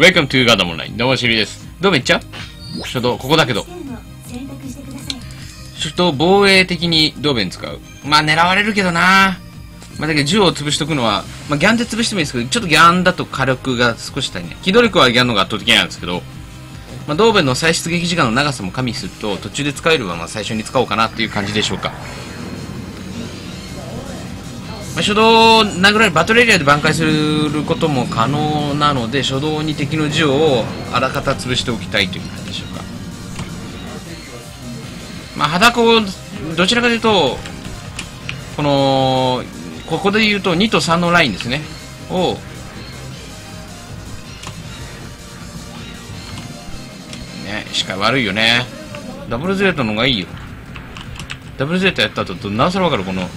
Welcome to ガーダムオンライン。どうもしりです。どうもいっちゃう初動、ここだけど。選択してください首都防衛的にドーベン使う？まあ狙われるけどなまあだけど銃を潰しとくのは、まあギャンで潰してもいいですけど、ちょっとギャンだと火力が少し足りない。機動力はギャンの方が圧倒的なんですけど、まあドーベンの再出撃時間の長さも加味すると、途中で使えるはまあ最初に使おうかなっていう感じでしょうか。まあ、初動殴られバトルエリアで挽回することも可能なので初動に敵の銃をあらかた潰しておきたいという感じでしょうか。まあ裸をどちらかというとこのここで言うと2と3のラインですね。をね視界悪いよね。ダブルゼートの方がいいよ。ダブルゼートやった後となおさら分かる？この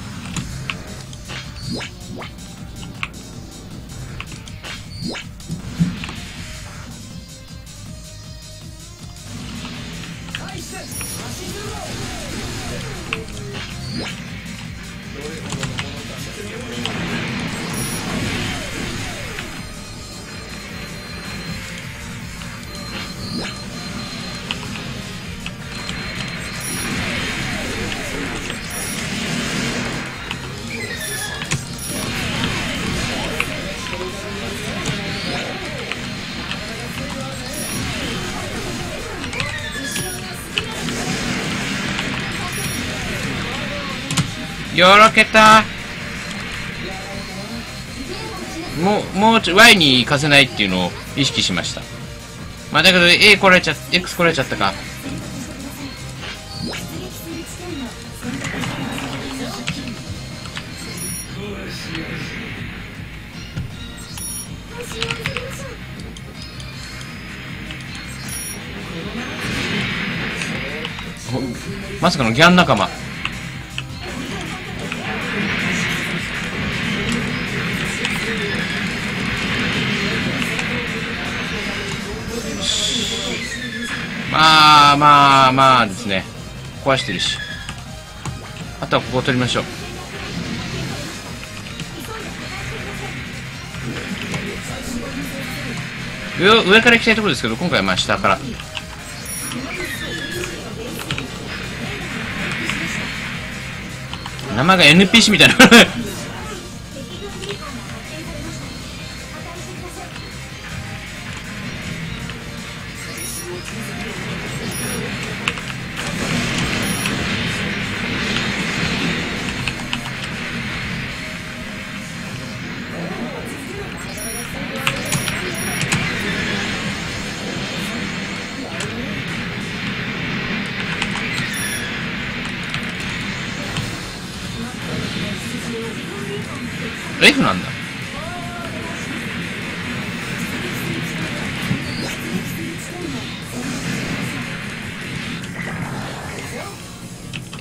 よろけたもう、もうちょ、Y に行かせないっていうのを意識しました。まあだけど A 来られちゃ、X 来られちゃったか。まさかのギャン仲間。まあまあまあですね。壊してるし。あとはここを取りましょう。上上から行きたいところですけど今回はまあ下から。名前が NPC みたいな。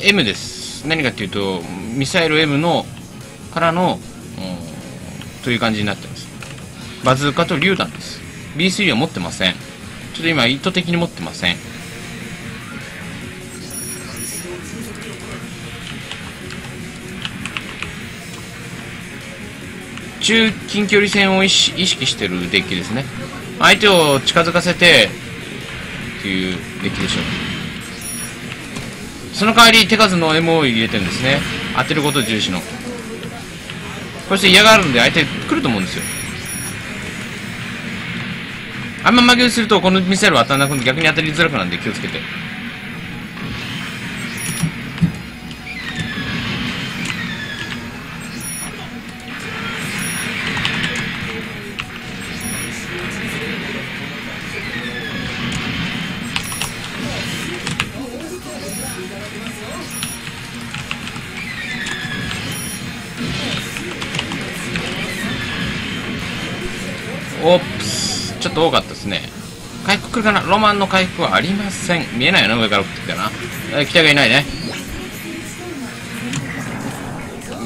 M です。何かっていうとミサイル M のからの、という感じになってます。バズーカと榴弾です。B3 は持ってません。ちょっと今意図的に持ってません。中近距離戦を意識してるデッキですね。相手を近づかせてっていうデッキでしょう。その代わり手数の MO を入れてるんですね。当てること重視の。そして嫌がるんで相手来ると思うんですよ。あんま負け打ちするとこのミサイルは当たらなくて逆に当たりづらくなんで気をつけて。オップスちょっと多かったですね。回復来るかな？ロマンの回復はありません。見えないよな上から送ってきたなえー機体がいないね。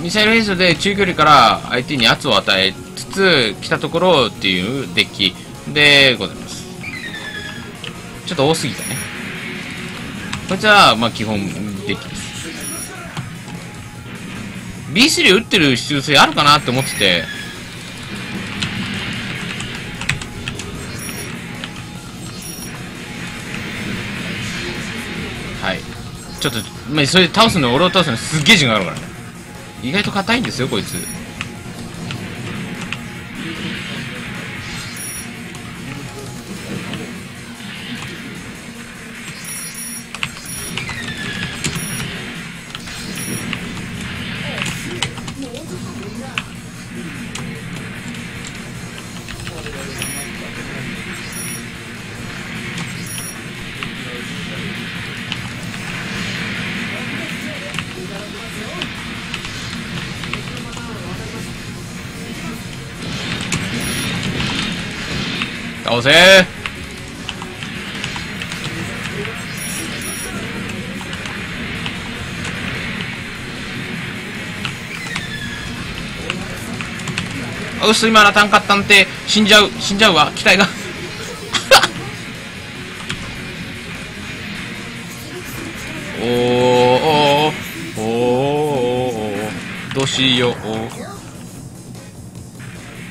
ミサイル兵装で中距離から相手に圧を与えつつ来たところっていうデッキでございます。ちょっと多すぎたね。こいつはまあ基本デッキです。B3 打ってる必要性あるかなって思ってて。ちょっと、まあ、それで倒すの俺を倒すのすっげえ時間あるからね。意外と硬いんですよこいつ。倒せ。あ薄いまなたんかったんて死んじゃう。死んじゃうわ。機体が。おーおーおーどうしよう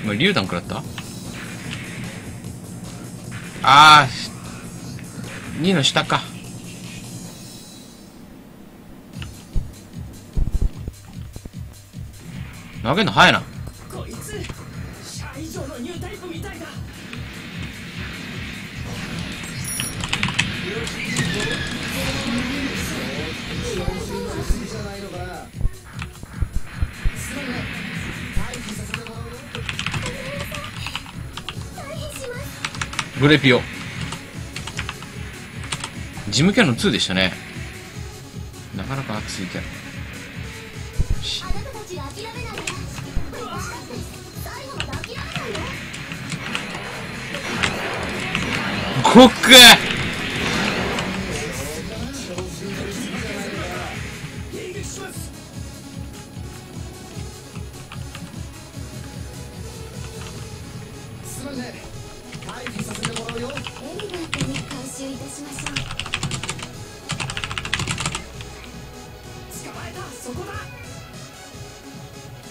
今榴弾食らったああ2の下か。投げるの早いな。ブレピオ。事務キャノン2でしたね。なかなか熱いキャノン。し。あな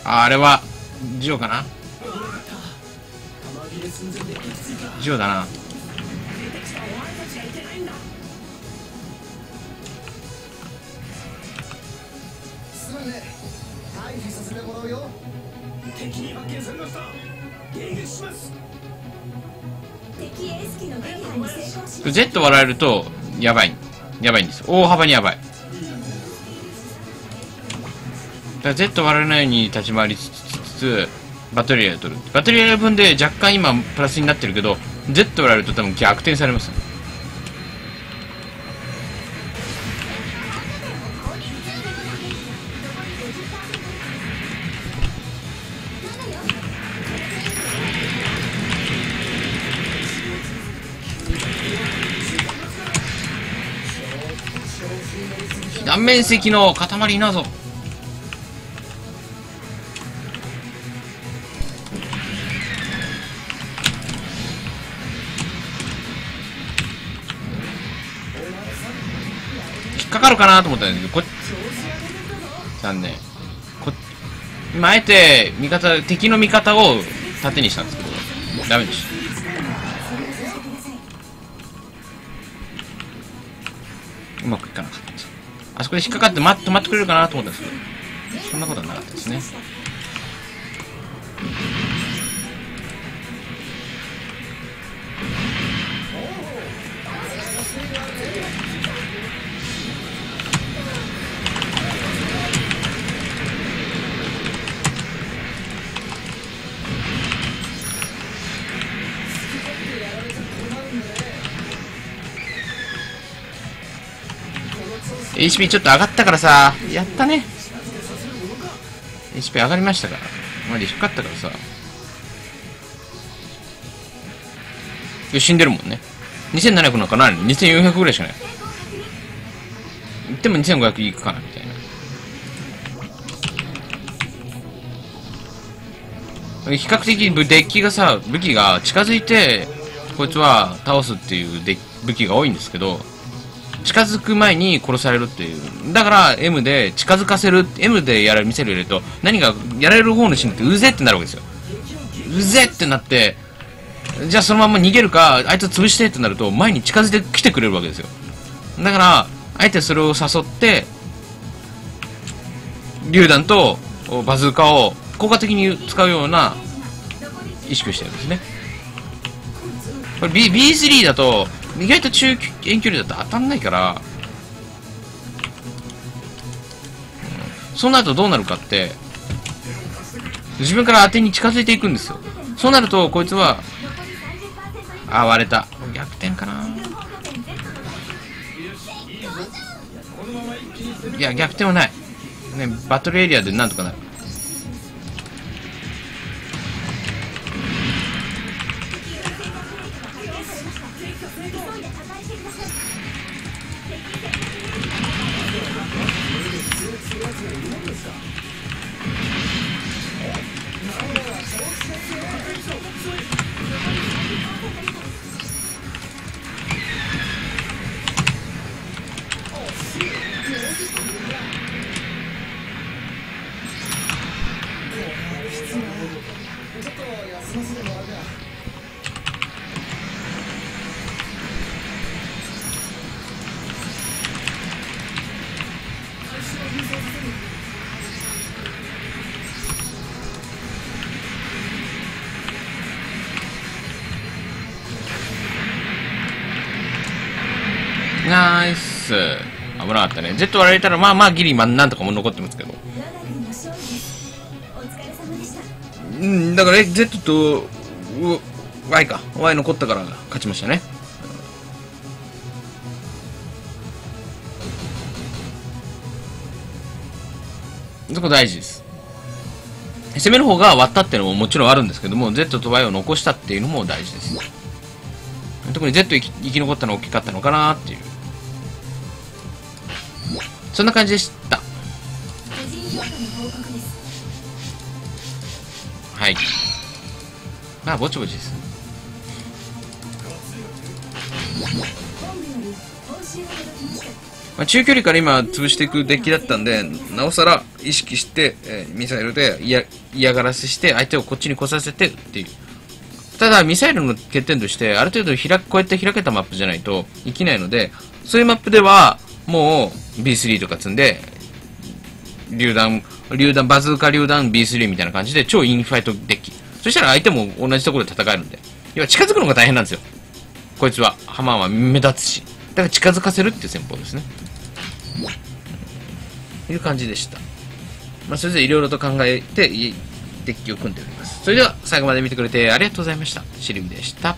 ああれはジオかな？ジオだな。敵に発見されました。迎撃します。敵エース機の撃破に成功しました Z 割られるとやばい。やばいんです。大幅にやばいから Z 割られないように立ち回りつつつつバトリアを取る。バトリア分で若干今プラスになってるけど Z 割られると多分逆転されます断面積の塊なぞ。かかるかなと思ったんですけどこ残念。こ今あえて味方敵の味方を盾にしたんですけどダメでした。うまくいかなかった。あそこで引っかかって待止まってくれるかなと思ったんですけどそんなことはなかったですね。HP ちょっと上がったからさやったね。HP 上がりましたから。まで低かったからさ。死んでるもんね。2700なんかないの？2400ぐらいしかない。言っても2500いくかなみたいな。比較的デッキがさ武器が近づいてこいつは倒すっていうデッ武器が多いんですけど近づく前に殺されるっていう。だから M で近づかせる、M でやられ、見せる入れると、何が、やられる方のシーンってうぜってなるわけですよ。うぜってなって、じゃあそのまま逃げるか、あいつ潰してってなると、前に近づいてきてくれるわけですよ。だから、あえてそれを誘って榴弾とバズーカを効果的に使うような意識をしてるんですねこれ、B3 だと意外と中遠距離だと当たんないから、そうなるとどうなるかって自分から当てに近づいていくんですよ。そうなるとこいつはあ割れた。逆転かな。いや逆転はない。ねバトルエリアでなんとかなる。危なかったね。Z 割られたらまあまあギリまあなんとかも残ってますけど。うんだから Z とう Y か。Y 残ったから勝ちましたね。そこ大事です。攻める方が割ったっていうのももちろんあるんですけども Z と Y を残したっていうのも大事です。特に Z 生き生き残ったの大きかったのかなっていうそんな感じでした。はい。まあぼちぼちですまあ、中距離から今潰していくデッキだったんでなおさら意識して、えーミサイルで嫌がらせして相手をこっちに来させてっていう。ただミサイルの欠点としてある程度開こうやって開けたマップじゃないと生きないのでそういうマップではもう B3 とか積んで榴弾榴弾バズーカ榴弾 B3 みたいな感じで超インファイトデッキそしたら相手も同じところで戦えるんで要は近づくのが大変なんですよこいつはハマーは目立つしだから近づかせるっていう戦法ですねいう感じでした。まあ、それぞれいろいろと考えて、いデッキを組んでおります。それでは、最後まで見てくれてありがとうございました。シリムでした。